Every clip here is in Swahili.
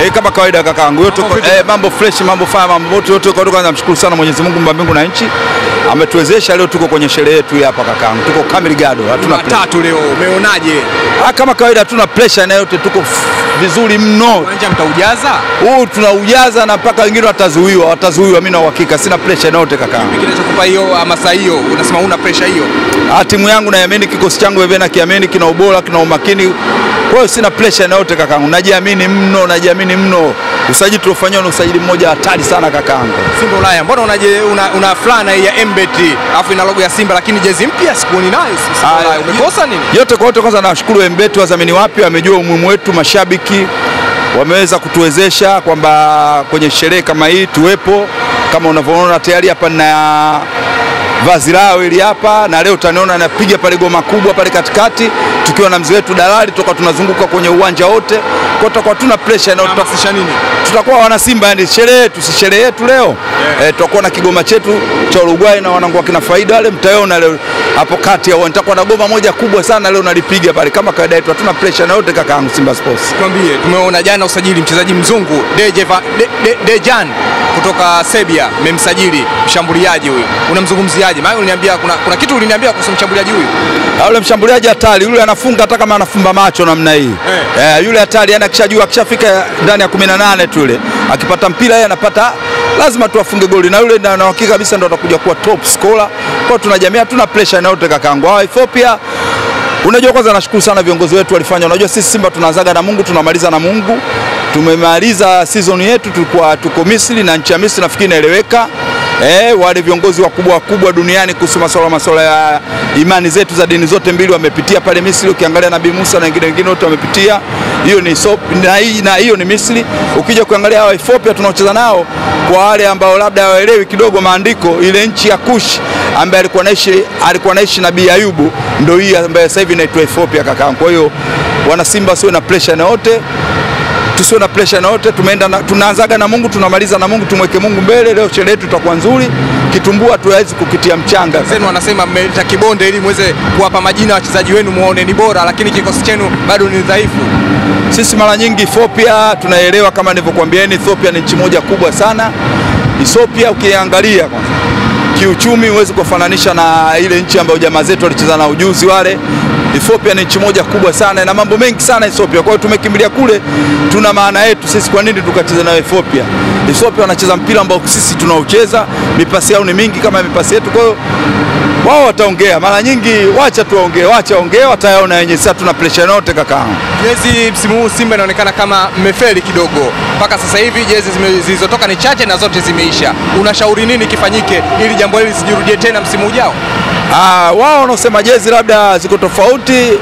Eh, kama kawaida kakaangu yote Mambo eh, mambo fresh, mambo faya, mambo moto yote kwa kwanza namshukuru sana Mwenyezi Mungu mba mbingu na nchi. Ametuwezesha leo tuko kwenye sherehe yetu hapa kakaangu. Tuko kamili gado, hatuna tatu leo umeonaje? Ah, kama kawaida hatuna pressure na yote tuko vizuri mno. Uwanja mtaujaza? Huu tunaujaza na mpaka wengine watazuiwa, watazuiwa mimi na uhakika sina pressure na yote kakaangu. Kinachokupa hiyo hamasa hiyo, unasema una pressure hiyo? Ah, timu yangu naiamini, kikosi changu wewe na kiamini, kina ubora, kina umakini. Kwa hiyo sina pressure na yote kakaangu. Najiamini mno, najiamini mno. Usajili tuliofanywa ni usajili mmoja hatari sana kakaangu. Simba Ulaya, mbona unaje una, una fulana ya Mbet alafu ina logo ya Simba lakini jezi mpya sikuoni nayo Simba Ulaya. Umekosa nini? Yote kwa yote, kwanza nawashukuru Mbet, wadhamini wapya wamejua umuhimu wetu, mashabiki wameweza kutuwezesha kwamba kwenye sherehe kama hii tuwepo. Kama unavyoona tayari hapa na vazi lao ili hapa, na leo utaniona napiga pale goma kubwa pale katikati, tukiwa na mzee wetu Dalali, toka tunazunguka kwenye uwanja wote, kwa tutakuwa tuna pressure na tutahamasisha nini? tutakuwa wana Simba, yani sherehe yetu si sherehe yetu leo Yeah. E, tutakuwa na kigoma chetu cha Uruguay na wanangu wakina faida wale, mtaona leo hapo kati ya nitakuwa na goma moja kubwa sana leo nalipiga pale kama kawaida yetu, hatuna pressure na yote kaka yangu Simba Sports. Tuambie, tumeona jana usajili mchezaji mzungu Dejeva- De, De, Dejan kutoka Serbia, mmemsajili mshambuliaji huyu, unamzungumziaje? Maana uliniambia kuna, kuna kitu uliniambia kuhusu mshambuliaji huyu. Na Yule mshambuliaji hatari yule, anafunga hata kama anafumba macho namna hii Eh. eh, yule hatari, yani akishajua akishafika ndani ya 18 tu yule akipata mpira yeye anapata lazima tu afunge goli, na yule na hakika uhakika kabisa ndo atakuja kuwa top scorer. Kwa tunajamia, tuna pressure na yote kakaangu. Hawa Ethiopia Unajua, kwanza nashukuru sana viongozi wetu walifanya. Unajua sisi Simba tunaanzaga na Mungu tunamaliza na Mungu. Tumemaliza season yetu, tulikuwa tuko Misri na nchi ya Misri, nafikiri inaeleweka. Eh, wale viongozi wakubwa wakubwa duniani kuhusu masuala masuala ya imani zetu za dini zote mbili wamepitia pale Misri. Ukiangalia Nabii Musa na wengine wengine wote wamepitia. Hiyo ni so, na hiyo ni Misri. Ukija kuangalia hawa Ethiopia tunaocheza nao, kwa wale ambao labda hawaelewi kidogo maandiko, ile nchi ya Kush ambaye alikuwa naishi alikuwa naishi Nabii Ayubu ndio hii ambaye sasa hivi inaitwa Ethiopia kakaangu. Kwa hiyo wana Simba sio na pressure na tusiwe na pressure na yote. Tumeenda na, tunaanzaga na Mungu tunamaliza na Mungu, tumweke Mungu mbele. Leo sherehe yetu itakuwa nzuri, kitumbua tuwezi kukitia mchanga. Zenu wanasema mmeleta kibonde ili muweze kuwapa majina wachezaji wenu muone ni bora, lakini kikosi chenu bado ni dhaifu. Sisi mara nyingi Ethiopia tunaelewa, kama nilivyokuambieni, Ethiopia ni nchi moja kubwa sana. Ethiopia ukiangalia kwanza kiuchumi, huwezi kufananisha na ile nchi ambayo jamaa zetu walicheza na ujuzi wale. Ethiopia ni nchi moja kubwa sana na mambo mengi sana Ethiopia. Kwa hiyo tumekimbilia kule, tuna maana yetu sisi, kwa nini tukacheza na Ethiopia? Ethiopia wanacheza mpira ambao sisi tunaocheza, mipasi yao ni mingi kama mipasi yetu, kwa hiyo wao wataongea mara nyingi, wacha tuwaongee, wacha ongee, watayaona wenyewe. Sasa tuna pressure yote kaka. Jezi msimu huu Simba inaonekana kama mmefeli kidogo. Mpaka sasa hivi jezi zilizotoka ni chache na zote zimeisha. Unashauri nini kifanyike ili jambo hili lisijirudie tena msimu ujao? Ah, wao wanaosema jezi labda ziko tofauti,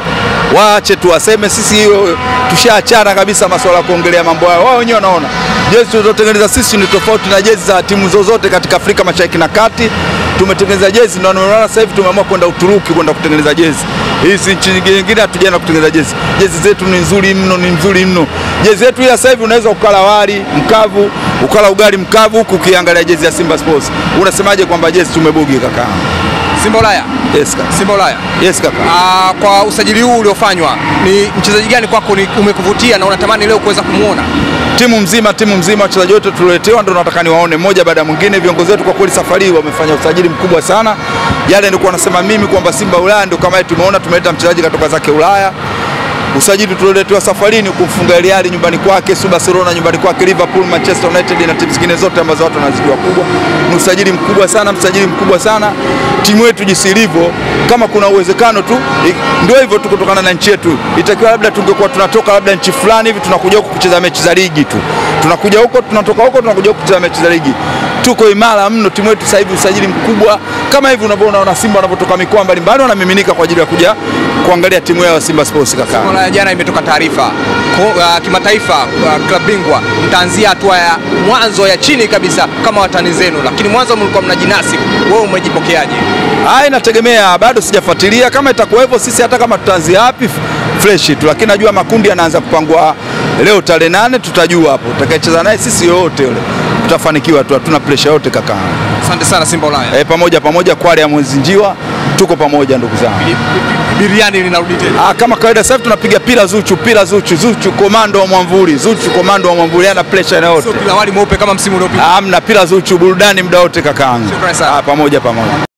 waache tu waseme. Sisi hiyo tushaachana kabisa masuala ya kuongelea mambo hayo. Wao wenyewe wanaona jezi tulizotengeneza sisi ni tofauti na jezi za timu zozote katika Afrika Mashariki na Kati. Tumetengeneza jezi na wanaona sasa hivi tumeamua kwenda Uturuki kwenda kutengeneza jezi. Hizi nchi nyingine hatujaenda kutengeneza jezi. Jezi zetu ni nzuri mno, ni nzuri mno. Jezi yetu hii sasa hivi unaweza ukala wali mkavu, ukala ugali mkavu huku ukiangalia jezi ya Simba Sports. Unasemaje kwamba jezi tumebugi kaka? Simba Ulaya, Yes kaka. Simba Ulaya. Yes kaka. Ah, kwa usajili huu uliofanywa ni mchezaji gani kwako ni umekuvutia na unatamani leo kuweza kumwona? timu mzima timu mzima wachezaji wote tulioletewa ndio nataka niwaone mmoja baada ya mwingine. Viongozi wetu kwa kweli safari wamefanya usajili mkubwa sana. Yale nilikuwa nasema mimi kwamba Simba Ulaya ndio kama tumeona tumeleta mchezaji katoka zake Ulaya. Usajili tulioletewa safarini kumfunga Real nyumbani kwake, su Barcelona nyumbani kwake, Liverpool, Manchester United na timu zingine zote ambazo watu wanazijua kubwa. Ni usajili mkubwa sana, msajili mkubwa sana. Timu yetu jinsi ilivyo, kama kuna uwezekano tu ndio hivyo tu, kutokana na nchi yetu, itakiwa labda tungekuwa tunatoka labda nchi fulani hivi tunakuja huku kucheza mechi za ligi tu, tunakuja huko tunatoka huko tunakuja huku kucheza mechi za ligi. Tuko imara mno timu yetu sasa hivi, usajili mkubwa kama hivi unavyoona, wana Simba wanavyotoka mikoa mbalimbali wanamiminika kwa ajili ya kuja kuangalia timu yao ya Simba Sports kaka. Ulaya jana imetoka taarifa uh, kimataifa, uh, klabu bingwa mtaanzia hatua ya mwanzo ya chini kabisa kama watani zenu, lakini mwanzo mlikuwa mnajinasi. Wewe umejipokeaje? Ah, inategemea, bado sijafuatilia kama itakuwa hivyo. Sisi hata kama tutaanzia wapi fresh tu, lakini najua makundi yanaanza kupangwa leo tarehe nane, tutajua hapo utakayecheza naye sisi yoyote yule tutafanikiwa tu, hatuna pressure yote kaka. Asante sana Simba Ulaya. E, pamoja pamoja, kwale ya mwezi njiwa, tuko pamoja ndugu zangu. Bi- bi- Biriani linarudi tena. Ah, kama kawaida sasa tunapiga pila Zuchu, pila Zuchu, Zuchu komando wa Mwamvuli, Zuchu komando wa Mwamvuli, ana pressure na yote. Sio pila wali mweupe kama msimu uliopita. Amna pila Zuchu, burudani muda wote kakaangu. Shukrani sana. Ah, pamoja pamoja.